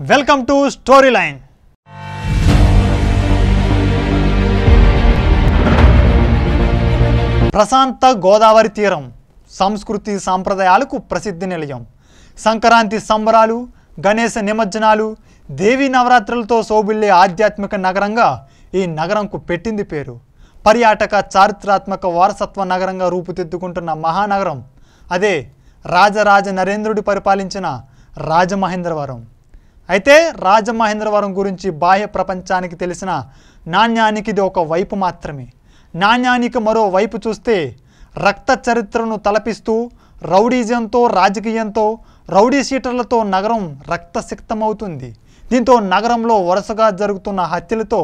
Welcome to story line. ప్రశాంత గోదావరి తీరం సంస్కృతి సాంప్రదాయాలకు ప్రసిద్ధి నిలయం. సంక్రాంతి సంబరాలు గణేశ నిమజ్జనాలు దేవీ నవరాత్రులతో శోభిల్లే ఆధ్యాత్మిక నగరంగా ఈ నగరంకు పెట్టింది పేరు. పర్యాటక చారిత్రాత్మక వారసత్వ నగరంగా రూపుదిద్దుకుంటున్న మహానగరం అదే రాజరాజ నరేంద్రుడి పరిపాలించిన రాజమహేంద్రవరం. అయితే రాజమహేంద్రవరం గురించి బాహ్య ప్రపంచానికి తెలిసిన నాణ్యానికి ఇది ఒక వైపు మాత్రమే. నాణ్యానికి మరో వైపు చూస్తే రక్త చరిత్రను తలపిస్తూ రౌడీజంతో రాజకీయంతో రౌడీ షీటర్లతో నగరం రక్తసిక్తమవుతుంది. దీంతో నగరంలో వరుసగా జరుగుతున్న హత్యలతో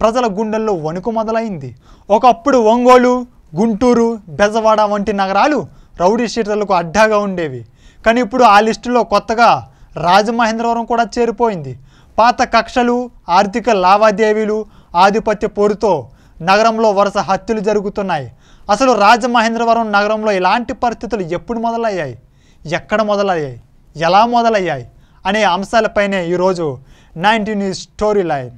ప్రజల గుండెల్లో వణుకు మొదలైంది. ఒకప్పుడు ఒంగోలు గుంటూరు బెజవాడ వంటి నగరాలు రౌడీ షీటర్లకు అడ్డాగా ఉండేవి. కానీ ఇప్పుడు ఆ లిస్టులో కొత్తగా రాజమహేంద్రవరం కూడా చేరిపోయింది. పాత కక్షలు ఆర్థిక లావాదేవీలు ఆధిపత్య పోరుతో నగరంలో వరుస హత్యలు జరుగుతున్నాయి. అసలు రాజమహేంద్రవరం నగరంలో ఇలాంటి పరిస్థితులు ఎప్పుడు మొదలయ్యాయి? ఎక్కడ మొదలయ్యాయి? ఎలా మొదలయ్యాయి? అనే అంశాలపైనే ఈరోజు నైన్టీ న్యూస్ స్టోరీ లైన్.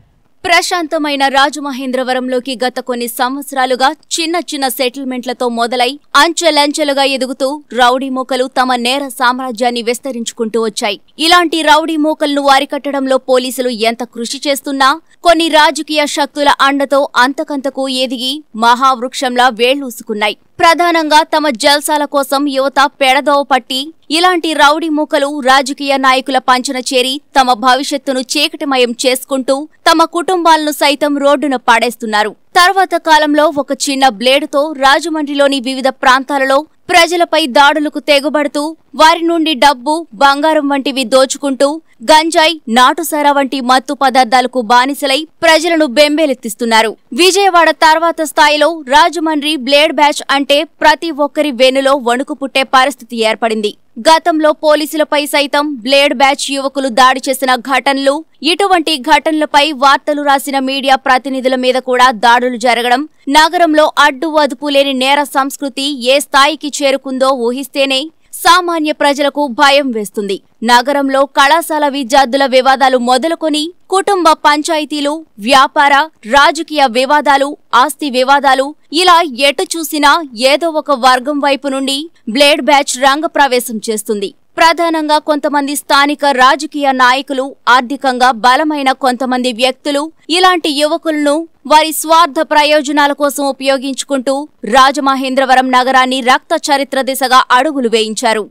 ప్రశాంతమైన రాజమహేంద్రవరంలోకి గత కొన్ని సంవత్సరాలుగా చిన్న చిన్న సెటిల్మెంట్లతో మొదలై అంచెలంచెలుగా ఎదుగుతూ రౌడీ మూకలు తమ నేర సామ్రాజ్యాన్ని విస్తరించుకుంటూ వచ్చాయి. ఇలాంటి రౌడీ మూకలను అరికట్టడంలో పోలీసులు ఎంత కృషి చేస్తున్నా కొన్ని రాజకీయ శక్తుల అండతో అంతకంతకు ఎదిగి మహావృక్షంలా వేళ్ళూసుకున్నాయి ప్రధానంగా తమ జల్సాల కోసం యువత పెడదోవ పట్టి ఇలాంటి రౌడీ మూకలు రాజకీయ నాయకుల పంచన చేరి తమ భవిష్యత్తును చీకటిమయం చేసుకుంటూ తమ కుటుంబాలను సైతం రోడ్డున పాడేస్తున్నారు. తర్వాత కాలంలో ఒక చిన్న బ్లేడుతో రాజమండ్రిలోని వివిధ ప్రాంతాలలో ప్రజలపై దాడులకు తెగబడుతూ వారి నుండి డబ్బు బంగారం వంటివి దోచుకుంటూ గంజాయి నాటుసారా వంటి మత్తు పదార్థాలకు బానిసలై ప్రజలను బెంబేలెత్తిస్తున్నారు. విజయవాడ తర్వాత స్థాయిలో రాజమండ్రి బ్లేడ్ బ్యాచ్ అంటే ప్రతి ఒక్కరి వెన్నులో వణుకు పుట్టే పరిస్థితి ఏర్పడింది. గతంలో పోలీసులపై సైతం బ్లేడ్ బ్యాచ్ యువకులు దాడి చేసిన ఘటనలు ఇటువంటి ఘటనలపై వార్తలు రాసిన మీడియా ప్రతినిధుల మీద కూడా దాడులు జరగడం నగరంలో అడ్డు అదుపు లేని నేర సంస్కృతి ఏ స్థాయికి చేరుకుందో ఊహిస్తేనే సామాన్య ప్రజలకు భయం వేస్తుంది. నగరంలో కళాశాల విద్యార్థుల వివాదాలు మొదలుకొని కుటుంబ పంచాయతీలు వ్యాపార రాజకీయ వివాదాలు ఆస్తి వివాదాలు ఇలా ఎటు చూసినా ఏదో ఒక వర్గం వైపు నుండి బ్లేడ్ బ్యాచ్ రంగప్రవేశం చేస్తుంది. ప్రధానంగా కొంతమంది స్థానిక రాజకీయ నాయకులు ఆర్థికంగా బలమైన కొంతమంది వ్యక్తులు ఇలాంటి యువకులను వారి స్వార్థ ప్రయోజనాల కోసం ఉపయోగించుకుంటూ రాజమహేంద్రవరం నగరాన్ని రక్త చరిత్ర దిశగా అడుగులు వేయించారు.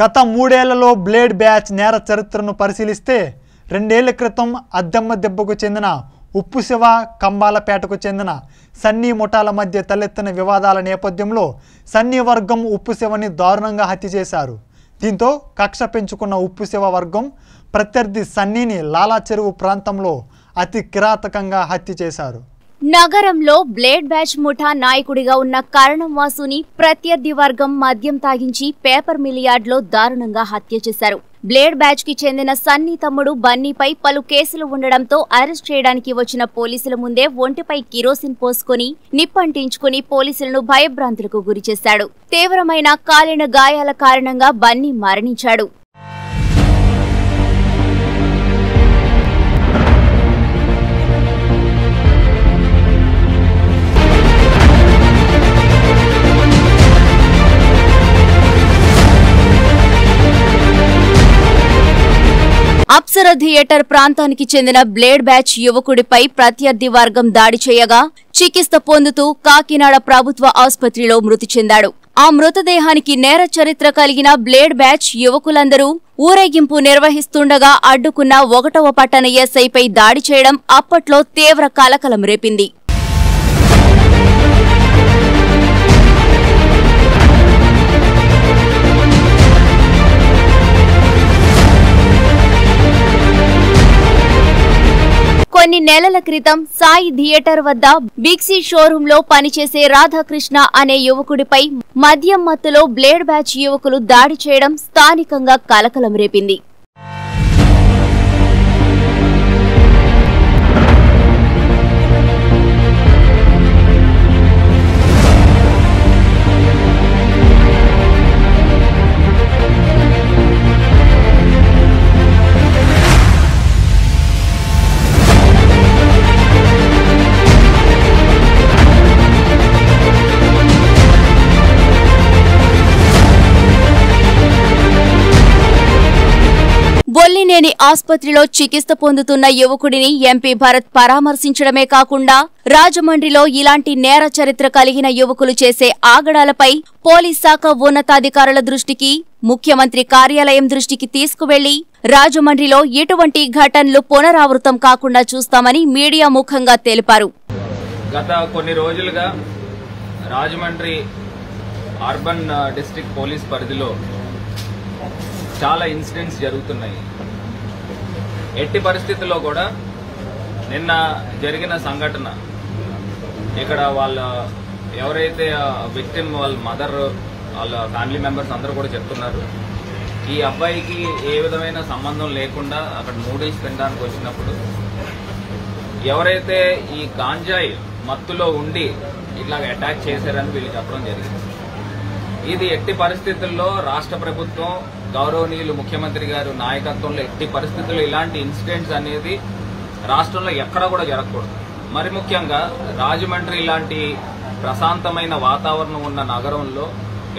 గత మూడేళ్ళలో బ్లేడ్ బ్యాచ్ నేర చరిత్రను పరిశీలిస్తే రెండేళ్ళ క్రితం అద్దెమ్మ దెబ్బకు చెందిన ఉప్పు శివ కంబాలపేటకు చెందిన సన్నీ ముఠాల మధ్య తలెత్తిన వివాదాల నేపథ్యంలో సన్నీ వర్గం ఉప్పు శివని దారుణంగా హత్య చేశారు. దీంతో కక్ష పెంచుకున్న ఉప్పు శివ వర్గం ప్రత్యర్థి సన్నీని లాలా చెరువు ప్రాంతంలో అతి కిరాతకంగా హత్య చేశారు. నగరంలో బ్లేడ్ బ్యాచ్ ముఠా నాయకుడిగా ఉన్న కరణం వాసుని ప్రత్యర్థి వర్గం మద్యం తాగించి పేపర్ మిలియార్డ్లో దారుణంగా హత్య చేశారు. బ్లేడ్ బ్యాచ్కి చెందిన సన్నీ తమ్ముడు బన్నీపై పలు కేసులు ఉండడంతో అరెస్ట్ చేయడానికి వచ్చిన పోలీసుల ముందే ఒంటిపై కిరోసిన్ పోసుకుని నిప్పంటించుకుని పోలీసులను భయభ్రాంతులకు గురిచేశాడు. తీవ్రమైన కాలిన గాయాల కారణంగా బన్నీ మరణించాడు. అప్సర థియేటర్ ప్రాంతానికి చెందిన బ్లేడ్ బ్యాచ్ యువకుడిపై ప్రత్యర్థి వర్గం దాడి చేయగా చికిత్స పొందుతూ కాకినాడ ప్రభుత్వ ఆసుపత్రిలో మృతి చెందాడు. ఆ మృతదేహానికి నేర చరిత్ర కలిగిన బ్లేడ్ బ్యాచ్ యువకులందరూ ఊరేగింపు నిర్వహిస్తుండగా అడ్డుకున్న ఒకటవ పట్టణ ఎస్ఐపై దాడి చేయడం అప్పట్లో తీవ్ర కలకలం రేపింది. కొన్ని నెలల క్రితం సాయి థియేటర్ వద్ద బిగ్సీ షోరూమ్లో పనిచేసే రాధాకృష్ణ అనే యువకుడిపై మద్యం మత్తులో బ్లేడ్ బ్యాచ్ యువకులు దాడి చేయడం స్థానికంగా కలకలం రేపింది. బొల్లినేని ఆసుపత్రిలో చికిత్స పొందుతున్న యువకుడిని ఎంపీ భరత్ పరామర్శించడమే కాకుండా రాజమండ్రిలో ఇలాంటి నేర చరిత్ర కలిగిన యువకులు చేసే ఆగడాలపై పోలీస్ శాఖ ఉన్నతాధికారుల దృష్టికి ముఖ్యమంత్రి కార్యాలయం దృష్టికి తీసుకువెళ్ళి రాజమండ్రిలో ఇటువంటి ఘటనలు పునరావృతం కాకుండా చూస్తామని మీడియా ముఖంగా తెలిపారు. గత కొన్ని రోజులుగా రాజమండ్రి అర్బన్ డిస్టిక్ పోలీస్ పరిధిలో చాలా ఇన్సిడెంట్స్ జరుగుతున్నాయి. ఎట్టి పరిస్థితుల్లో కూడా నిన్న జరిగిన సంఘటన ఇక్కడ వాళ్ళ ఎవరైతే విక్టిమ్ వాళ్ళ మదర్ వాళ్ళ ఫ్యామిలీ మెంబర్స్ అందరూ కూడా చెప్తున్నారు ఈ అబ్బాయికి ఏ విధమైన సంబంధం లేకుండా అక్కడ నూడిల్స్ తినడానికి వచ్చినప్పుడు ఎవరైతే ఈ గాంజాయి మత్తులో ఉండి ఇట్లా అటాక్ చేశారని వీళ్ళు చెప్పడం జరిగింది. ఇది ఎట్టి పరిస్థితుల్లో రాష్ట్ర ప్రభుత్వం గౌరవనీయులు ముఖ్యమంత్రి గారు నాయకత్వంలో ఎట్టి పరిస్థితుల్లో ఇలాంటి ఇన్సిడెంట్స్ అనేది రాష్ట్రంలో ఎక్కడ కూడా జరగకూడదు. మరి ముఖ్యంగా రాజమండ్రి ఇలాంటి ప్రశాంతమైన వాతావరణం ఉన్న నగరంలో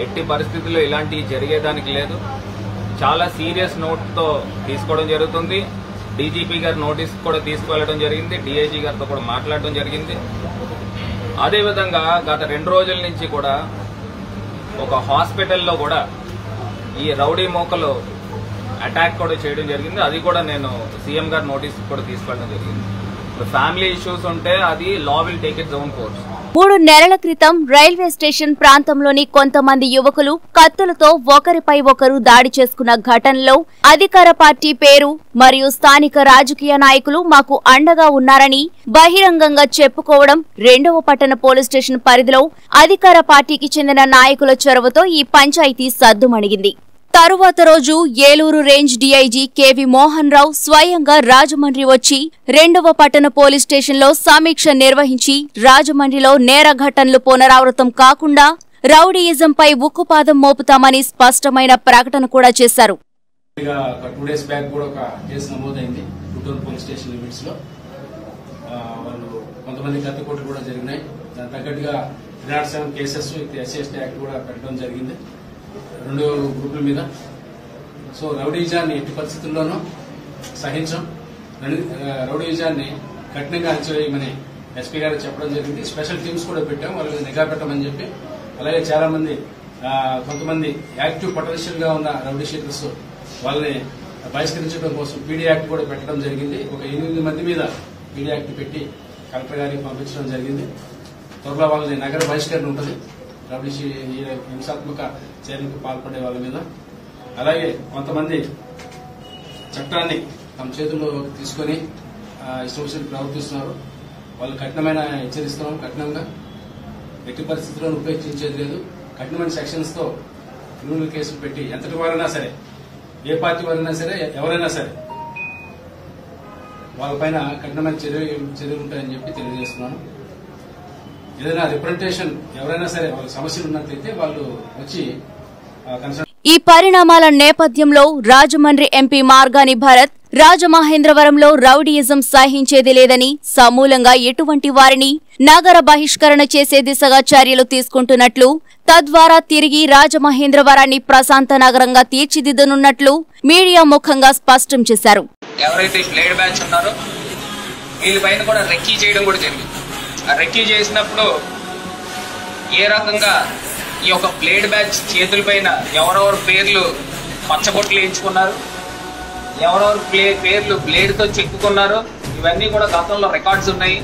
ఎట్టి పరిస్థితుల్లో ఇలాంటివి జరిగేదానికి లేదు. చాలా సీరియస్ నోట్తో తీసుకోవడం జరుగుతుంది. డీజీపీ గారి నోటీస్ కూడా తీసుకువెళ్ళడం జరిగింది. డిఐజీ గారితో కూడా మాట్లాడడం జరిగింది. అదేవిధంగా గత రెండు రోజుల నుంచి కూడా ఒక హాస్పిటల్లో కూడా ఈ రౌడీ మోకలు అటాక్ కూడా చేయడం జరిగింది. అది కూడా నేను సీఎం గారు నోటీస్ కూడా తీసుకెళ్ళడం జరిగింది. ఫ్యామిలీ ఇష్యూస్ ఉంటే అది law will take its own course మూడు నెలల క్రితం రైల్వే స్టేషన్ ప్రాంతంలోని కొంతమంది యువకులు కత్తులతో ఒకరిపై ఒకరు దాడి చేసుకున్న ఘటనలో అధికార పార్టీ పేరు మరియు స్థానిక రాజకీయ నాయకులు మాకు అండగా ఉన్నారని బహిరంగంగా చెప్పుకోవడం రెండవ పట్టణ పోలీస్ స్టేషన్ పరిధిలో అధికార పార్టీకి చెందిన నాయకుల చొరవతో ఈ పంచాయతీ సద్దుమణిగింది. తరువాత రోజు Eluru range DIG K V Mohan స్వయంగా రాజమండ్రి వచ్చి రెండవ పట్టణ పోలీస్ స్టేషన్లో సమీక్ష నిర్వహించి రాజమండ్రిలో నేర ఘటనలు పునరావృతం కాకుండా రౌడీయిజంపై ఉక్కుపాదం మోపుతామని స్పష్టమైన ప్రకటన కూడా చేశారు. కొంతమంది కత్తికోట్లు కూడా జరిగినాయి. దాని తగ్గట్టుగా కేసెస్ విత్ యాక్ట్ కూడా పెట్టడం జరిగింది. రెండు గ్రూపుల మీద. సో రౌడీజాన్ని ఎట్టి పరిస్థితుల్లోనూ సహించం. రెండు- రౌడీజాన్ని కఠినంగా అణచివేయమని ఎస్పీ గారు చెప్పడం జరిగింది. స్పెషల్ టీమ్స్ కూడా పెట్టాం. వాళ్ళకి నిఘా పెట్టమని చెప్పి. అలాగే చాలా మంది కొంతమంది యాక్టివ్ పొటెన్షియల్గా ఉన్న రౌడీ షీటర్స్ వాళ్ళని బహిష్కరించడం కోసం పీడీ యాక్ట్ కూడా పెట్టడం జరిగింది. ఒక ఎనిమిది మంది మీద పీడీ యాక్ట్ పెట్టి కలెక్టర్ గారికి పంపించడం జరిగింది. త్వరలో వాళ్ళని నగర బహిష్కరణ ఉంటుంది. రౌడీ హింసాత్మక చర్యలకు పాల్పడే వాళ్ళ మీద. అలాగే కొంతమంది చట్టాన్ని తమ చేతుల్లో తీసుకొని ఆ, ఇష్టం ప్రవర్తిస్తున్నారు. వాళ్ళు కఠినమైన హెచ్చరిస్తున్నాం కఠినంగా. ఎట్టి పరిస్థితుల్లో ఉపేక్షించేది లేదు. కఠినమైన సెక్షన్స్తో క్రిమినల్ కేసులు పెట్టి ఎంతటి వారైనా సరే ఏ పార్టీ వారైనా సరే ఎవరైనా సరే వాళ్ళపైన కఠినమైన చర్య చర్యలు ఉంటాయని చెప్పి తెలియజేస్తున్నాను. ఏదైనా రిప్రజెంటేషన్ ఎవరైనా సరే వాళ్ళకి సమస్యలు ఉన్నట్లయితే వాళ్ళు వచ్చి ఈ పరిణామాల నేపథ్యంలో రాజమండ్రి ఎంపీ మార్గాని భరత్ రాజమహేంద్రవరంలో రౌడీయిజం సహించేది లేదని సమూలంగా ఎటువంటి వారిని నగర బహిష్కరణ చేసే దిశగా చర్యలు తీసుకుంటున్నట్లు తద్వారా తిరిగి రాజమహేంద్రవరాన్ని ప్రశాంత నగరంగా తీర్చిదిద్దనున్నట్లు మీడియా ముఖంగా స్పష్టం చేశారు. ఎవరైతే బ్లేడ్ బ్యాచ్ ఉన్నారో వీళ్ళ పైన కూడా రెక్కీ చేయడం కూడా జరిగింది. ఆ రెక్కీ చేసినప్పుడు ఏ రకంగా ఈ యొక్క బ్లేడ్ బ్యాచ్ చేతుల పైన ఎవరెవరు పేర్లు పచ్చబొట్లు వేయించుకున్నారు? ఎవరెవరు ప్లే పేర్లు బ్లేడ్తో చెక్కుకున్నారో ఇవన్నీ కూడా గతంలో రికార్డ్స్ ఉన్నాయి.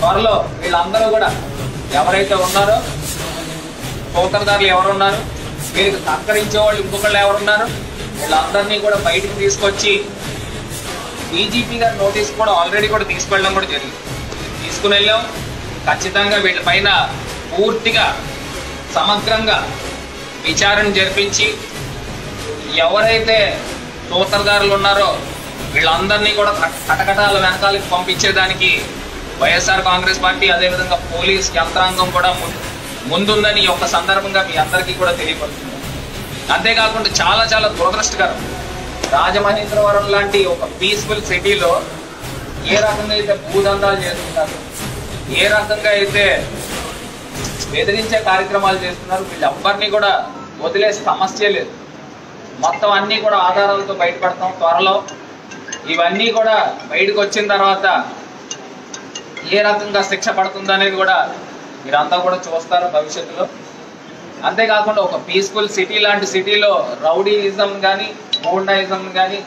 త్వరలో వీళ్ళందరూ కూడా ఎవరైతే ఉన్నారో పోకరదారులు ఎవరున్నారు వీరికి సహకరించే వాళ్ళు ఇంకొకళ్ళు ఎవరున్నారు వీళ్ళందరినీ కూడా బయటికి తీసుకొచ్చి డీజీపీ గారి నోటీస్ కూడా ఆల్రెడీ కూడా తీసుకెళ్ళడం కూడా జరిగింది. తీసుకుని వెళ్ళాం ఖచ్చితంగా వీటిపైన పూర్తిగా సమగ్రంగా విచారణ జరిపించి ఎవరైతే సూత్రధారులు ఉన్నారో వీళ్ళందరినీ కూడా కటకటాల వెనకాలకి పంపించేదానికి వైఎస్ఆర్ కాంగ్రెస్ పార్టీ అదేవిధంగా పోలీస్ యంత్రాంగం కూడా ము- ముందుందని ఈ యొక్క సందర్భంగా మీ అందరికీ కూడా తెలియపడుతుంది అంతేకాకుండా చాలా చాలా దురదృష్టకరం. రాజమహేంద్రవరం లాంటి ఒక పీస్ఫుల్ సిటీలో ఏ రకంగా అయితే భూదందాలు చేస్తున్నారు? ఏ రకంగా అయితే బెదిరించే కార్యక్రమాలు చేస్తున్నారు? వీళ్ళెవ్వరినీ కూడా వదిలే సమస్య లేదు. మొత్తం అన్నీ కూడా ఆధారాలతో బయటపడతాం త్వరలో. ఇవన్నీ కూడా బయటకు వచ్చిన తర్వాత ఏ రకంగా శిక్ష పడుతుంది అనేది కూడా మీరంతా కూడా చూస్తారు భవిష్యత్తులో. అంతేకాకుండా ఒక పీస్ఫుల్ సిటీ లాంటి సిటీలో రౌడీయిజం కానీ గూండాయిజం కానీ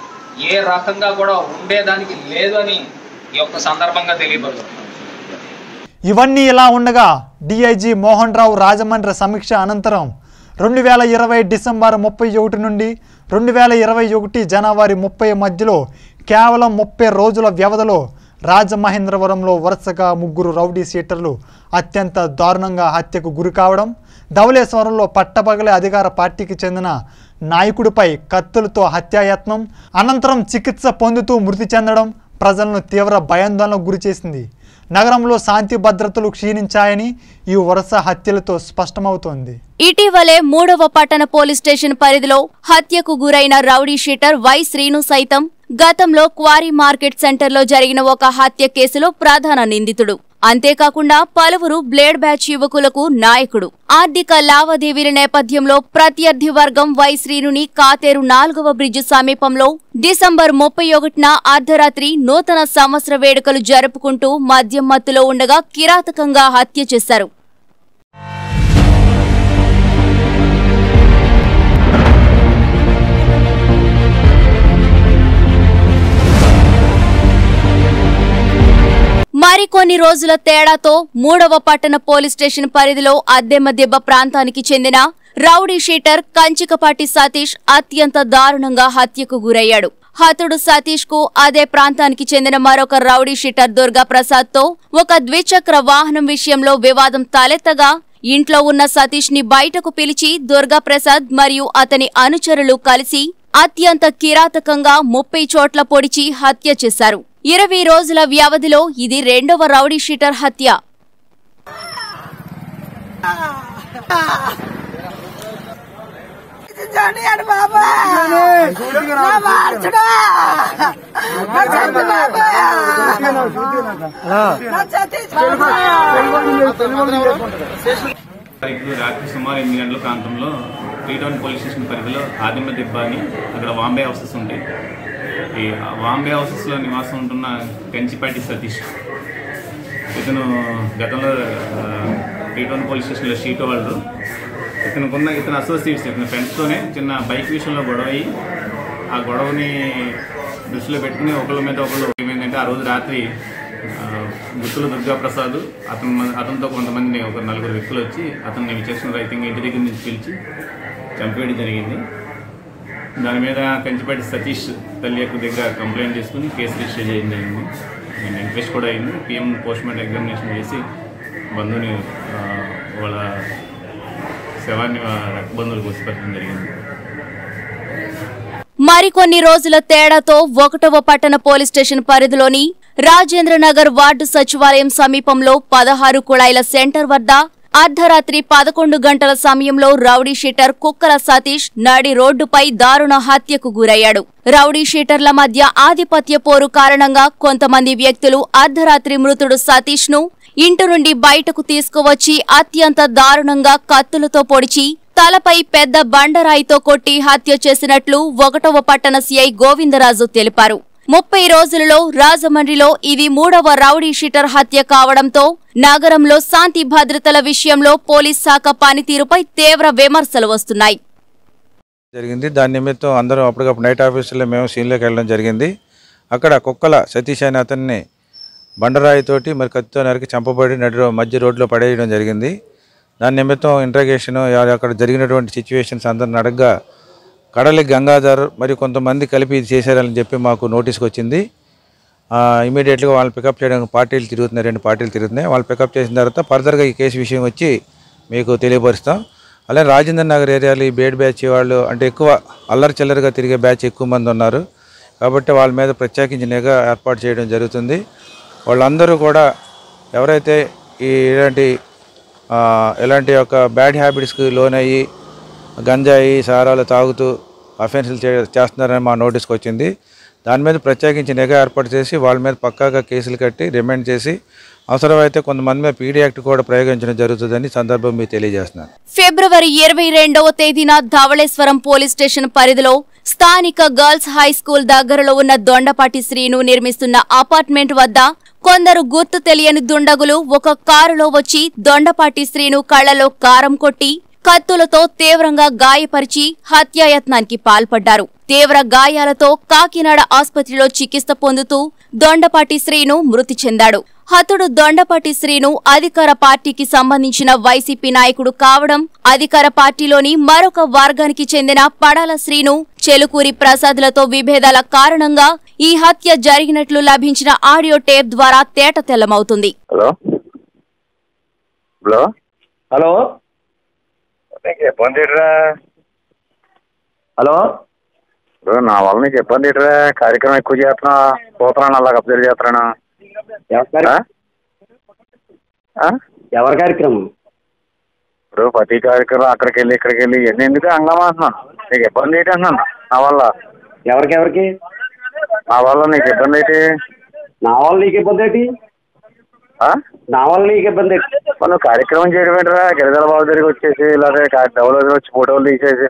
ఏ రకంగా కూడా ఉండేదానికి లేదు అని ఈ యొక్క సందర్భంగా తెలియపరుస్తుంది ఇవన్నీ ఇలా ఉండగా డిఐజీ మోహన్ రావు రాజమండ్రి సమీక్ష అనంతరం రెండు వేల ఇరవై డిసెంబర్ ముప్పై ఒకటి నుండి రెండు వేల ఇరవై ఒకటి జనవరి ముప్పై మధ్యలో కేవలం ముప్పై రోజుల వ్యవధిలో రాజమహేంద్రవరంలో వరుసగా ముగ్గురు రౌడీ సీటర్లు అత్యంత దారుణంగా హత్యకు గురి కావడం ధవళేశ్వరంలో పట్టపగలే అధికార పార్టీకి చెందిన నాయకుడిపై కత్తులతో హత్యాయత్నం అనంతరం చికిత్స పొందుతూ మృతి చెందడం ప్రజలను తీవ్ర భయాందోళనకు గురిచేసింది నగరంలో శాంతి భద్రతలు క్షీణించాయని ఈ వరుస హత్యలతో స్పష్టమవుతోంది. ఇటీవలే మూడవ పట్టణ పోలీస్ స్టేషన్ పరిధిలో హత్యకు గురైన రౌడీ షీటర్ వై శ్రీను సైతం గతంలో క్వారీ మార్కెట్ సెంటర్లో జరిగిన ఒక హత్య కేసులో ప్రధాన నిందితుడు. అంతేకాకుండా పలువురు బ్లేడ్ బ్యాచ్ యువకులకు నాయకుడు. ఆర్థిక లావాదేవీల నేపథ్యంలో ప్రత్యర్థి వర్గం వై శ్రీనుని కాతేరు నాలుగవ బ్రిడ్జి సమీపంలో డిసెంబర్ ముప్పై ఒకటిన అర్ధరాత్రి నూతన సంవత్సర వేడుకలు జరుపుకుంటూ మద్యం మత్తులో ఉండగా కిరాతకంగా హత్య చేశారు. మరికొన్ని రోజుల తేడాతో మూడవ పట్టణ పోలీస్ స్టేషన్ పరిధిలో అద్దెమదెబ్బ ప్రాంతానికి చెందిన రౌడీ షీటర్ కంచికపాటి సతీష్ అత్యంత దారుణంగా హత్యకు గురయ్యాడు. హతుడు సతీష్కు అదే ప్రాంతానికి చెందిన మరొక రౌడీ షీటర్ దుర్గా ప్రసాద్తో ఒక ద్విచక్ర వాహనం విషయంలో వివాదం తలెత్తగా ఇంట్లో ఉన్న సతీష్ని బయటకు పిలిచి దుర్గా ప్రసాద్ మరియు అతని అనుచరులు కలిసి అత్యంత కిరాతకంగా ముప్పై చోట్ల పొడిచి హత్య చేశారు. ఇరవై రోజుల వ్యవధిలో ఇది రెండవ రౌడీ షీటర్ హత్య. బాబా. నా మార్చడా. రాత్రి సుమారు ఎనిమిది గంటల ప్రాంతంలో టీ టౌన్ పోలీస్ స్టేషన్ పరిధిలో ఆదిమ దిబ్బ అని అక్కడ వాంబే హౌసెస్ ఉంటాయి. ఈ వాంబే హౌసెస్లో నివాసం ఉంటున్న కంచిపాటి సతీష్. ఇతను గతంలో టీటోన్ టీ పోలీస్ స్టేషన్లో షీట్ వాళ్ళు ఇతనుకున్న ఇతను అసోసియేట్స్ ఇతను ఫ్రెండ్స్తోనే చిన్న బైక్ విషయంలో గొడవ అయ్యి ఆ గొడవని దృష్టిలో పెట్టుకుని ఒకళ్ళ మీద ఒకళ్ళు ఏమైందంటే ఆ రోజు రాత్రి గుత్తుల దుర్గా ప్రసాద్ అతను అతనితో కొంతమంది ఒక నలుగురు వ్యక్తులు వచ్చి అతన్ని విచేసిన రైతు ఇంటి దగ్గర నుంచి పిలిచి చంపేయడం జరిగింది. దాని మీద కంచిపేట సతీష్ తల్లి యొక్క దగ్గర కంప్లైంట్ చేసుకుని కేసు రిజిస్టర్ చేయడం జరిగింది నేను ఎంక్వెస్ట్ కూడా అయింది. పిఎం పోస్ట్ మార్టం ఎగ్జామినేషన్ చేసి బంధుని వాళ్ళ శవాన్ని ఆ, రక్తబంధువులకు వచ్చిపెట్టడం జరిగింది. మరికొన్ని రోజుల తేడాతో ఒకటవ పట్టణ పోలీస్ స్టేషన్ పరిధిలోని రాజేంద్రనగర్ వార్డు సచివాలయం సమీపంలో పదహారు కుళాయిల సెంటర్ వద్ద అర్ధరాత్రి పదకొండు గంటల సమయంలో రౌడీ షీటర్ కుక్కల సతీష్ నాడి రోడ్డుపై దారుణ హత్యకు గురయ్యాడు. రౌడీ షీటర్ల మధ్య ఆధిపత్య పోరు కారణంగా కొంతమంది వ్యక్తులు అర్ధరాత్రి మృతుడు సతీష్ను ఇంటి నుండి బయటకు తీసుకువచ్చి అత్యంత దారుణంగా కత్తులతో పొడిచి తలపై పెద్ద బండరాయితో కొట్టి హత్య చేసినట్లు ఒకటవ పట్టణ సీఐ గోవిందరాజు తెలిపారు. ముప్పై రోజులలో రాజమండ్రిలో ఇది మూడవ రౌడీ షీటర్ హత్య కావడంతో నగరంలో శాంతి భద్రతల విషయంలో పోలీస్ శాఖ పనితీరుపై తీవ్ర విమర్శలు వస్తున్నాయి. జరిగింది. దాని నిమిత్తం అందరం అప్పటికప్పుడు నైట్ ఆఫీసులో మేము సీన్లోకి వెళ్ళడం జరిగింది. అక్కడ కుక్కల సతీష్ అనే అతన్ని బండరాయితోటి మరి కత్తితో నరికి చంపబడి నడు మధ్య రోడ్లో పడేయడం జరిగింది. దాని నిమిత్తం ఇంట్రగేషన్ అక్కడ జరిగినటువంటి సిచ్యువేషన్స్ అందరిని అడగ్గా కడలి గంగాధర్ మరి కొంతమంది కలిపి ఇది చేశారని చెప్పి మాకు నోటీస్కి వచ్చింది. ఇమీడియట్గా వాళ్ళని పికప్ చేయడానికి పార్టీలు తిరుగుతున్నాయి రెండు పార్టీలు తిరుగుతున్నాయి. వాళ్ళు పికప్ చేసిన తర్వాత ఫర్దర్గా ఈ కేసు విషయం వచ్చి మీకు తెలియపరుస్తాం. అలాగే రాజేంద్ర నగర్ ఏరియాలో ఈ బేడ్ బ్యాచ్ వాళ్ళు అంటే ఎక్కువ అల్లరి చిల్లరగా తిరిగే బ్యాచ్ ఎక్కువ మంది ఉన్నారు. కాబట్టి వాళ్ళ మీద ప్రత్యేకించి నిఘా ఏర్పాటు చేయడం జరుగుతుంది. వాళ్ళందరూ కూడా ఎవరైతే ఈ ఇలాంటి ఇలాంటి యొక్క బ్యాడ్ హ్యాబిట్స్కి లోనయ్యి గంజాయి సారాలు తాగుతూ అఫెన్సులు చే చేస్తున్నారని మా నోటీస్కి వచ్చింది. దాని మీద ప్రత్యేకించి నిఘా ఏర్పాటు చేసి వాళ్ళ మీద పక్కాగా కేసులు కట్టి రిమాండ్ చేసి అవసరమైతే కొంతమంది మీద పీడీ యాక్ట్ కూడా ప్రయోగించడం జరుగుతుందని సందర్భం మీకు తెలియజేస్తున్నాను. ఫిబ్రవరి ఇరవై రెండవ తేదీన ధవళేశ్వరం పోలీస్ స్టేషన్ పరిధిలో స్థానిక గర్ల్స్ హై స్కూల్ దగ్గరలో ఉన్న దొండపాటి శ్రీను నిర్మిస్తున్న అపార్ట్మెంట్ వద్ద కొందరు గుర్తు తెలియని దుండగులు ఒక కారులో వచ్చి దొండపాటి శ్రీను కళ్ళలో కారం కొట్టి కత్తులతో తీవ్రంగా గాయపరిచి హత్యాయత్నానికి పాల్పడ్డారు. తీవ్ర గాయాలతో కాకినాడ ఆసుపత్రిలో చికిత్స పొందుతూ దొండపాటి శ్రీను మృతి చెందాడు. హతుడు దొండపాటి శ్రీను అధికార పార్టీకి సంబంధించిన వైసీపీ నాయకుడు కావడం అధికార పార్టీలోని మరొక వర్గానికి చెందిన పడాల శ్రీను చెలుకూరి ప్రసాద్లతో విభేదాల కారణంగా ఈ హత్య జరిగినట్లు లభించిన ఆడియో టేప్ ద్వారా తేటతెల్లమవుతుంది హలో? హలో? హలో? నీకు ఇబ్బంది ఏంట్రా? హలో? ఇప్పుడు నా వల్ల నీకు ఇబ్బంది ఏంట్రా? కార్యక్రమం ఎక్కువ చేస్తున్నా పోతున్నాను అలా అబ్జర్వ్ చేస్తున్నాను. ఎవరి కార్యక్రమం? ఇప్పుడు ప్రతి కార్యక్రమం అక్కడికి వెళ్ళి ఇక్కడికి వెళ్ళి ఇవన్నీ ఎందుకు అంటున్నాను? నీకు ఇబ్బంది ఏంటి అంటున్నాను? నా వల్ల. ఎవరికి ఎవరికి? నా వల్ల నీకు ఇబ్బంది ఏంటి? నా వల్ల నీకు ఇబ్బంది ఏంటి? నా వల్ల నీకు ఇబ్బంది ఏంటి మనం కార్యక్రమం చేయడం ఏంట్రా? గిరిజల బాబు దగ్గరికి వచ్చేసి ఇలాగే డబ్బులు దగ్గర వచ్చి ఫోటోలు తీసేసి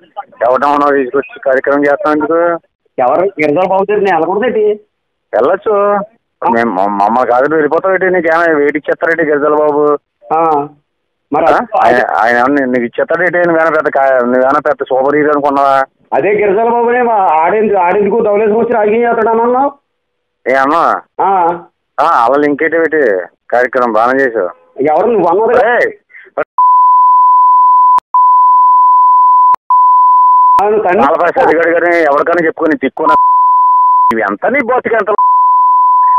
ఎవడమన్నా తీసుకొచ్చి కార్యక్రమం చేస్తాం ఎందుకు? ఎవరు? గిరిజల బాబు దగ్గర నేను వెళ్ళకూడదేంటి వెళ్ళొచ్చు. మేము మమ్మ- మమ్మల్ని కాదు వెళ్ళిపోతావు ఏంటి? నీకేమైనా వెయిట్ ఇచ్చేస్తారేంటి గిరిజల బాబు? మరి ఆయన ఆయన ఏమన్నా నీకు ఇచ్చేస్తాడేంటి నువ్వేనా పెద్ద నువ్వేనా పెద్ద సూపర్ హీరో అనుకున్నావా? అదే గిరిజల బాబునే మా ఆడేందుకు ఆడేందుకు ధవలేసుకు వచ్చి రాజకీయం చేస్తాడు అన్నావు? ఏ అన్నా? అలా లింక్ ఏంటి కార్యక్రమం బాగానే చేసావు ఎవరు నువ్వు అన్నది కదా? ఏయ్, అవును, తండ్రి- బాలప్రసాద్ గారు కానీ ఎవరికైనా చెప్పుకొని తిక్కున ఇవి ఎంత నీ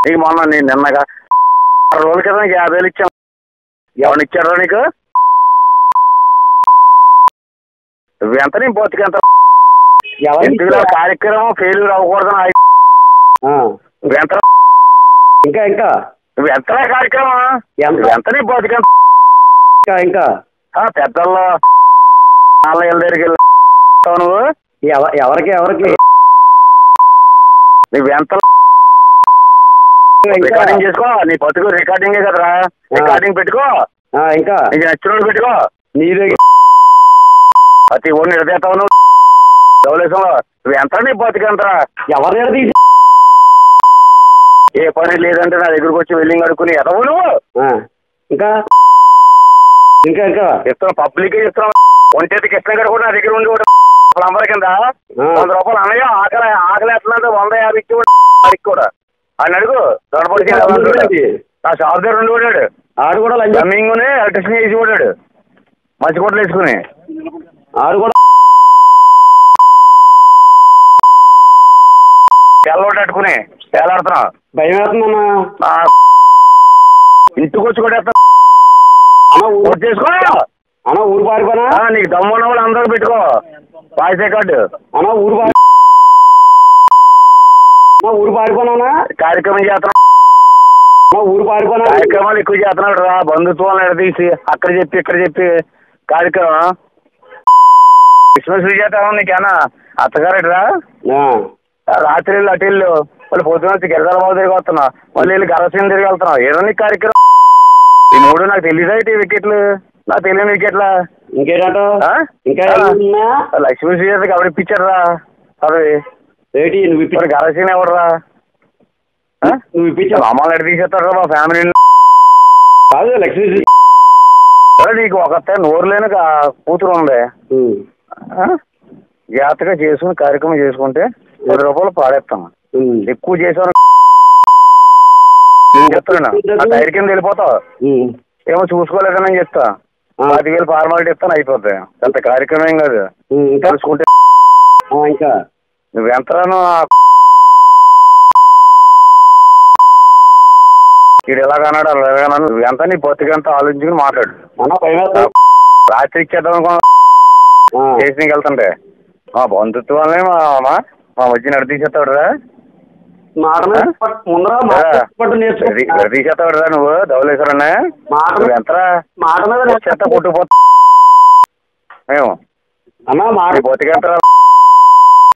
నీకు మొన్న నేను నిన్నగా ఆరు రోజుల క్రితం నీకు యాభై వేలు ఇచ్చాను. ఎవరిని ఇచ్చారా నీకు? ఎంత నీ బతికి ఎంత? ఎవరు ఎందుకు ఇలా కార్యక్రమం ఫెయిల్యూర్ అవ్వకూడదు ఆ, ఎంత? ఇంకా ఇంకా? నువ్వు ఎంత కార్యక్రమం? ఎంత? నువ్వు ఎంత నీ బతికి ఇంకా పెద్దల్లో ఇళ్ళ దగ్గరికి వెళ్ళి నువ్వు? ఎవ- ఎవరికి ఎవరికి? నువ్వు ఎంత రికార్డింగ్ చేసుకో. నీ బతుకు రికార్డింగే కదరా. రికార్డింగ్ పెట్టుకో. ఇంకా? నీకు నచ్చిన పెట్టుకో. నీ దగ్గర ప్రతి ఓడిని ఎడదేస్తావు నువ్వు. ధవలేశంలో నువ్వు ఎంత నీ బతుకు ఎంతరా ఎవరి తీసి ఏ పని లేదంటే నా దగ్గరకు వచ్చి వెళ్ళి అడుక్కుని ఎదవు నువ్వు? ఇంకా? ఇంకా ఇంకా? ఇస్తున్నావు పబ్లిక్ ఇస్తున్నావు ఒంటేది కృష్ణ గారు కూడా నా దగ్గర ఉండి కూడా ప్లంబర్ కింద వంద రూపాయలు అన్నయ్య ఆకలి ఆకలి ఎట్లంటే వంద యాభై ఇచ్చి కూడా ఆయన అడుగు నా షాప్ దగ్గర ఉండి ఉన్నాడు ఆడు కూడా జమ్మింగ్ ఎలక్ట్రిషన్ వేసి ఉన్నాడు మంచి కోట్లు వేసుకుని. ఆడు కూడా తెల్లబడి అట్టుకుని తేలాడుతున్నావు భయం వేస్తుందన్నా ఇంటికి వచ్చి కూడా ఓటు చేసుకో అన్న ఊరు పారిపోనా? నీకు దమ్ము ఉన్న వాళ్ళు అందరూ పెట్టుకో. వాయిస్ రికార్డు అన్న ఊరు పారి ఊరు పారిపోనా కార్యక్రమం చేస్తున్నాం. ఊరు పారిపోనా? కార్యక్రమాలు ఎక్కువ చేస్తున్నాడు రా. బంధుత్వాలు ఎడదీసి అక్కడ చెప్పి ఇక్కడ చెప్పి కార్యక్రమం. క్రిస్మస్ చేస్తాము నీకేనా? అత్తగారేట్రా? ఆ, రాత్రి అటు వెళ్ళు మళ్ళీ పొద్దున వచ్చి గిరిజల బాబు తిరిగి వస్తున్నా. మళ్ళీ వెళ్ళి గరసీని తిరిగి వెళ్తున్నావు ఏదో నీకు కార్యక్రమం. ఈ మూడు నాకు తెలియదా ఈ వికెట్లు. నాకు తెలియని వికెట్లా? ఇంకేంట? ఇంకా లక్ష్మీ శ్రీజాతకి ఎవరు ఇప్పించారు రా అది. ఏంటి నువ్వు ఇప్పి మరి గరసీని ఎవడరా? నువ్వు ఇప్పించావు అమ్మాయిని ఎడ తీసేస్తాడు మా ఫ్యామిలీని కాదు లక్ష్మీ నీకు ఒక నోరు లేని కూతురు ఉంది? జాగ్రత్తగా చేసుకుని కార్యక్రమం చేసుకుంటే పది రూపాయలు పాడేస్తాం. ఎక్కువ చేసాను చెప్తున్నా ఆ టైర్ కింద వెళ్ళిపోతావు. ఏమో చూసుకోలేదని నేను చెప్తా. ఆ. పదివేలు ఫార్మాలిటీ ఇస్తాను అయిపోతాయి అంత కార్యక్రమం ఏం కాదు. తెలుసుకుంటే ఇంకా? నువ్వు ఎంతరాను వీడు ఎలాగన్నాడు అలాగన్నాడు నువ్వు ఎంత నీ బతికంత ఆలోచించుకుని మాట్లాడు. రాత్రి ఇచ్చేద్దాం అనుకున్నా. స్టేషన్కి వెళ్తుంటే. మా బంధుత్వాలనే మా మా మా వచ్చి నడితీసేస్తాడురా నడితీసేస్తాడురా నువ్వు ఎంతరా? మాట మీద చెత్త నేర్చుకో. పుట్టుకుపోతా మేము అన్న మాట నీ బతికెంతరా?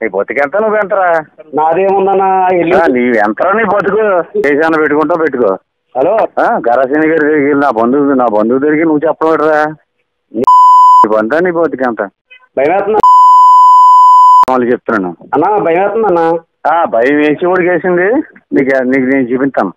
నీ బతికెంత నువ్వు ఎంతరా? నాదేముందన్న ఇల్లు ఆ, నీ ఎంతరా నీ బతుకు? దేశాన్ని పెట్టుకుంటావు పెట్టుకో. హలో? గరసేని గారి దగ్గరికి వెళ్ళి నా బంధువు నా బంధువు దగ్గరికి నువ్వు చెప్పలేడురా నీ బంధా నీ బతికెంత? భయం వాళ్ళు చెప్తున్నాను. అన్న భయం వేస్తుందన్న భయం వేసి కూడా వేసింది నీకు నీకు నేను చూపిస్తాను.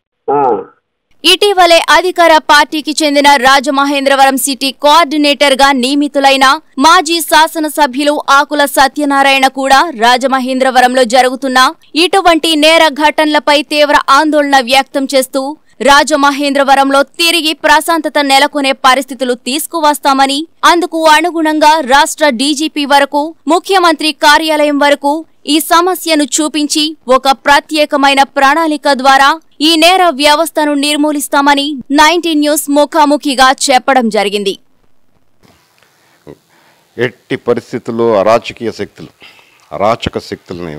ఇటీవలే అధికార పార్టీకి చెందిన రాజమహేంద్రవరం సిటీ కోఆర్డినేటర్గా నియమితులైన మాజీ శాసనసభ్యులు ఆకుల సత్యనారాయణ కూడా రాజమహేంద్రవరంలో జరుగుతున్న ఇటువంటి నేర ఘటనలపై తీవ్ర ఆందోళన వ్యక్తం చేస్తూ రాజమహేంద్రవరంలో తిరిగి ప్రశాంతత నెలకొనే పరిస్థితులు తీసుకువస్తామని అందుకు అనుగుణంగా రాష్ట్ర డీజీపీ వరకు ముఖ్యమంత్రి కార్యాలయం వరకు ఈ సమస్యను చూపించి ఒక ప్రత్యేకమైన ప్రణాళిక ద్వారా ఈ నేర వ్యవస్థను నిర్మూలిస్తామని నైన్టీన్ న్యూస్ ముఖాముఖిగా చెప్పడం జరిగింది. ఎట్టి పరిస్థితుల్లో అరాచకీయ శక్తులు అరాచక శక్తులని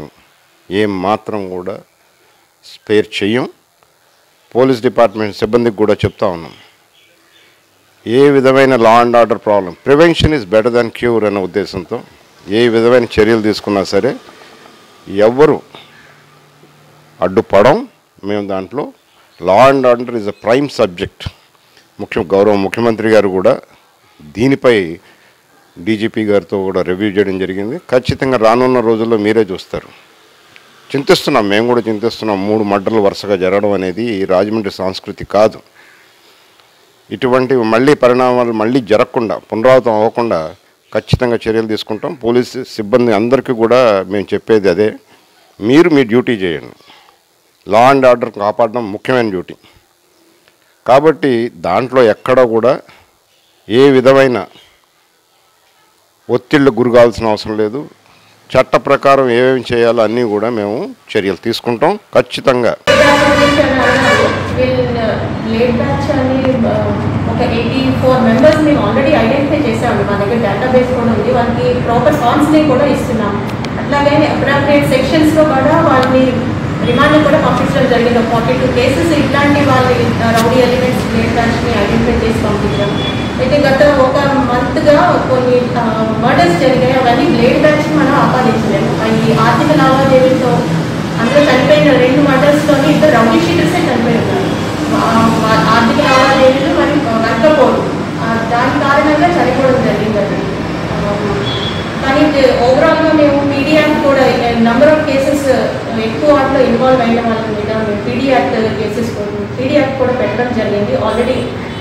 ఏం మాత్రం కూడా స్పేర్ చేయం. పోలీస్ డిపార్ట్మెంట్ సిబ్బందికి కూడా చెప్తా ఉన్నాం. ఏ విధమైన law and order problem prevention is better than cure అనే ఉద్దేశంతో ఏ విధమైన చర్యలు తీసుకున్నా సరే ఎవ్వరు అడ్డుపడం మేము దాంట్లో. Law and order is a prime subject ముఖ్య గౌరవ ముఖ్యమంత్రి గారు కూడా దీనిపై డీజీపీ గారితో కూడా రివ్యూ చేయడం జరిగింది. ఖచ్చితంగా రానున్న రోజుల్లో మీరే చూస్తారు. చింతిస్తున్నాం మేము కూడా చింతిస్తున్నాం. మూడు మడ్డలు వరుసగా జరగడం అనేది రాజమండ్రి సంస్కృతి కాదు. ఇటువంటి మళ్ళీ పరిణామాలు మళ్ళీ జరగకుండా పునరావృతం అవ్వకుండా ఖచ్చితంగా చర్యలు తీసుకుంటాం. పోలీసు సిబ్బంది అందరికీ కూడా మేము చెప్పేది అదే. మీరు మీ డ్యూటీ చేయండి. లా అండ్ ఆర్డర్ కాపాడడం ముఖ్యమైన డ్యూటీ. కాబట్టి దాంట్లో ఎక్కడ కూడా ఏ విధమైన ఒత్తిళ్ళు గురికాల్సిన అవసరం లేదు. చట్ట ప్రకారం ఏమేమి చేయాలో అన్నీ కూడా మేము చర్యలు తీసుకుంటాం. ఖచ్చితంగా. ఒక ఎయిటీ ఫోర్ మెంబర్స్ మేము ఆల్రెడీ ఐడెంటిఫై చేసాము మా దగ్గర డేటాబేస్ కూడా ఉంది. వాళ్ళకి ప్రాపర్ కౌన్సిలింగ్ కూడా ఇస్తున్నాం. అట్లాగే అప్రాప్రియేట్ సెక్షన్స్లో కూడా వాళ్ళని రిమాండ్ కూడా పంపించడం జరిగింది. ఫార్టీ టూ కేసెస్ ఇట్లాంటి వాళ్ళ రౌడీ ఎలిమెంట్స్ లేట్ ఐడెంటిఫై చేసి పంపించాం. అయితే గత ఒక మంత్గా కొన్ని మర్డర్స్ జరిగాయి. అవన్నీ బ్లేడ్ బ్యాచ్ మనం ఆపాదించలేము అవి ఆర్థిక లావాదేవీలతో అందులో చనిపోయిన రెండు మర్డర్స్లోని ఇద్దరు రౌడీ షీటర్సే చనిపోయి ఉన్నారు. ఆర్థిక లావాదేవీలు మరి దాని కారణంగా చనిపోవడం జరిగింది అది కానీ ఓవరాల్గా మేము పీడియాక్ కూడా నెంబర్ ఆఫ్ కేసెస్ ఎక్కువ వాటిలో ఇన్వాల్వ్ అయిన వాళ్ళ మీద మేము కేసెస్ పీడీ కూడా పెట్టడం జరిగింది. ఆల్రెడీ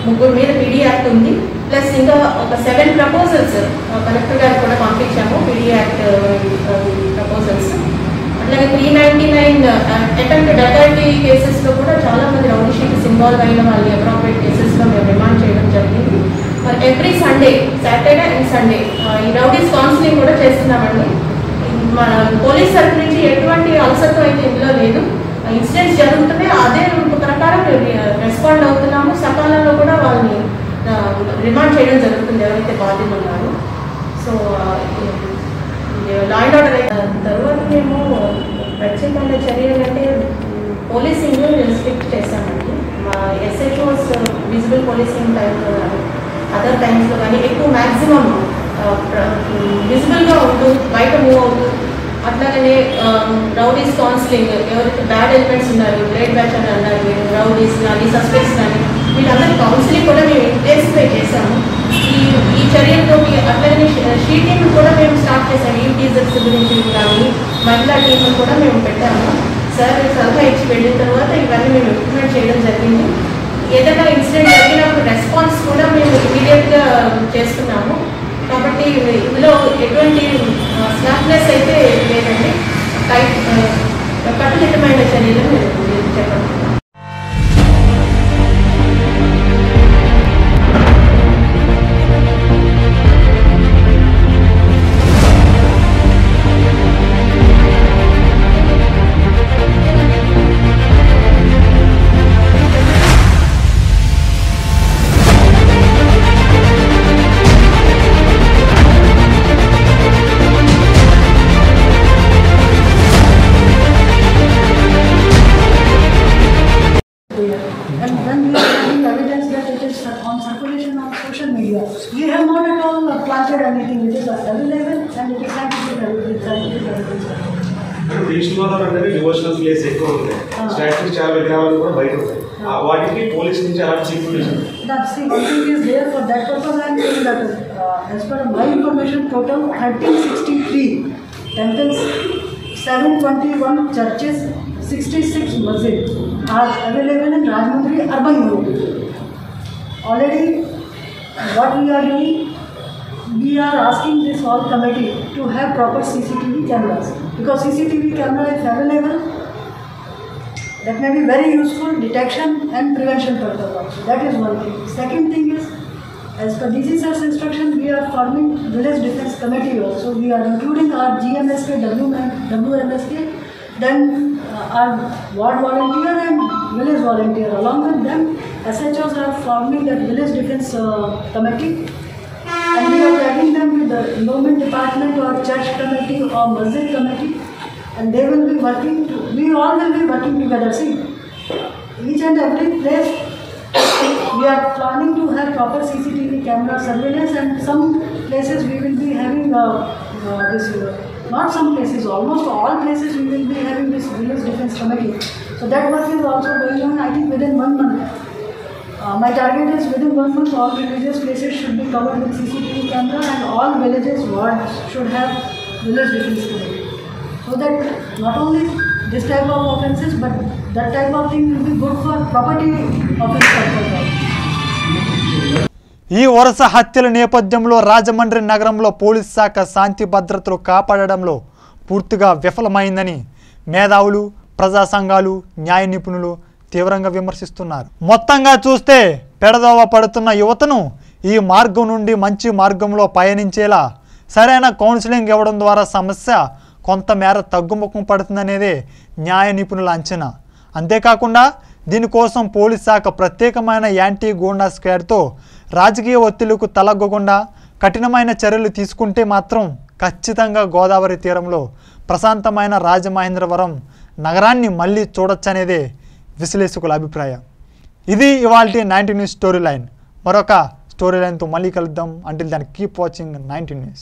ముగ్గురు మీద పీడీ ఉంది. ప్లస్ ఇంకా ఒక సెవెన్ ప్రపోజల్స్ కలెక్టర్ గారికి కూడా పంపించాము పీడియాక్ట్ ప్రపోజల్స్ అట్లాగే three ninety nine attempt dacoity కేసెస్లో కూడా చాలా మంది షీట్స్ ఇన్వాల్వ్ అయిన వాళ్ళు అప్రాపరేట్ కేసెస్లో మేము remand every Sunday Saturday and Sunday ఈ రౌడీస్ కౌన్సిలింగ్ కూడా చేస్తున్నామండి. మన పోలీస్ తరఫు నుంచి ఎటువంటి అలసత్వం అయితే ఇందులో లేదు. ఇన్సిడెంట్స్ జరుగుతున్నాయి. అదే ప్రకారం రెస్పాండ్ అవుతున్నాము. సకాలంలో కూడా వాళ్ళని రిమాండ్ చేయడం జరుగుతుంది. ఎవరైతే బాధ్యత ఉన్నారో. సో లా అండ్ ఆర్డర్ తర్వాత మేము ప్రత్యేకమైన చర్యలు అంటే పోలీసింగ్ స్ట్రిక్ట్ చేశామండి మా ఎస్హెచ్ఓస్ విజిబుల్ పోలీసింగ్ టైంలో అదర్ టైమ్స్లో కానీ ఎక్కువ మ్యాక్సిమం విజిబుల్గా ఉంటూ బయట మూవ్ అవుతూ అట్లాగనే రౌడీస్ కౌన్సిలింగ్ ఎవరైతే బ్యాడ్ ఎలిమెంట్స్ ఉన్నారు గ్రేట్ బ్యాచ్ అని అన్నారు మీరు రౌడీస్ కానీ సస్పెక్ట్స్ కానీ వీళ్ళందరి కౌన్సిలింగ్ కూడా మేము ఇంటెన్సిఫై చేశాము. ఈ ఈ చర్యలతో అట్లాగనే షీటింగ్ కూడా మేము స్టార్ట్ చేశాము. ఈ టీజర్స్ గురించి కానీ మహిళా టీంలు కూడా మేము పెట్టాము. సార్ సలహా ఇచ్చి వెళ్ళిన తర్వాత ఇవన్నీ మేము ఇంప్లిమెంట్ చేయడం జరిగింది. ఏదైనా ఇన్సిడెంట్ జరిగినప్పుడు రెస్పాన్స్ కూడా మేము ఇమీడియట్గా చేస్తున్నాము. కాబట్టి ఇందులో ఎటువంటి స్లాప్నెస్ అయితే లేదండి. టైట్ కట్టుదిట్టమైన చర్యలు మేము చెప్పండి then we are evidence that it is on circulation on social media. We have not at all planted anything. It is available and it is scientific evidence. Scientific evidence. తీసుకోవడం అనేది డివోషనల్ ప్లేస్ ఎక్కువ ఉంటాయి statues చాలా విగ్రహాలు కూడా బయట ఉంటాయి వాటికి పోలీస్ నుంచి అలాంటి security As per my information, total 1363 temples, 721 churches, 66 mosques. आज available in Rajahmundry urban group already what we are doing we are asking this all committee to have proper C C T V cameras because C C T V camera is available that may be very useful detection and prevention for the that is one thing second thing is as per D G sir's instruction we are forming village defence committee also we are including R G M S K W M W M S K than our ward volunteer and village volunteer. Along with them, SHOs are forming that village defense uh, committee. And we are tagging them with the environment department or church committee or masjid committee and they will be working, to, we all will be working together. See, each and every place we are planning to have proper CCTV camera surveillance and some places we will be having uh, uh, this, uh, not some places, almost all places we will be having this village defense committee. So that work is also going on, I think within one month. Uh, my target is within one month all religious places should be covered with CCTV camera and all villages, wards should have village defense committee. So that not only this type of offences but that type of thing will be good for property offence purpose also. ఈ వరుస హత్యల నేపథ్యంలో రాజమండ్రి నగరంలో police శాఖ శాంతి భద్రతలు కాపాడడంలో పూర్తిగా విఫలమైందని మేధావులు ప్రజా సంఘాలు న్యాయ నిపుణులు తీవ్రంగా విమర్శిస్తున్నారు. మొత్తంగా చూస్తే పెడదోవ పడుతున్న యువతను ఈ మార్గం నుండి మంచి మార్గంలో పయనించేలా సరైన కౌన్సిలింగ్ ఇవ్వడం ద్వారా సమస్య కొంతమేర తగ్గుముఖం పడుతుందనేదే న్యాయ నిపుణుల అంచనా. అంతేకాకుండా దీనికోసం పోలీస్ శాఖ ప్రత్యేకమైన యాంటీ గూండా స్క్వాడ్తో రాజకీయ ఒత్తిళ్ళకు తలగ్గకుండా కఠినమైన చర్యలు తీసుకుంటే మాత్రం ఖచ్చితంగా గోదావరి తీరంలో ప్రశాంతమైన రాజమహేంద్రవరం నగరాన్ని మళ్ళీ చూడొచ్చనేదే విశ్లేషకుల అభిప్రాయం. ఇది ఇవాల్టి నైన్టీ న్యూస్ స్టోరీ లైన్. మరొక స్టోరీ లైన్తో మళ్ళీ కలుద్దాం. అంటే దాన్ని కీప్ వాచింగ్ నైన్టీ న్యూస్.